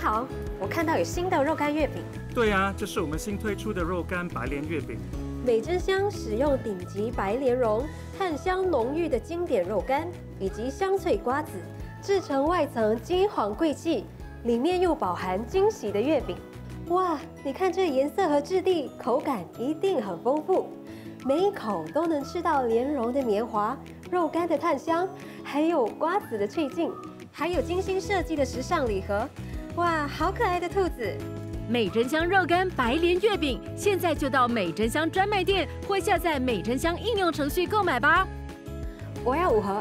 好，我看到有新的肉干月饼。对啊，这是我们新推出的肉干白莲月饼。美珍香使用顶级白莲蓉，炭香浓郁的经典肉干，以及香脆瓜子，制成外层金黄贵气，里面又饱含惊喜的月饼。哇，你看这颜色和质地，口感一定很丰富，每一口都能吃到莲蓉的绵滑，肉干的炭香，还有瓜子的脆劲，还有精心设计的时尚礼盒。哇，好可爱的兔子！美珍香肉干白莲月饼，现在就到美珍香专卖店或下载美珍香应用程序购买吧。我要五盒。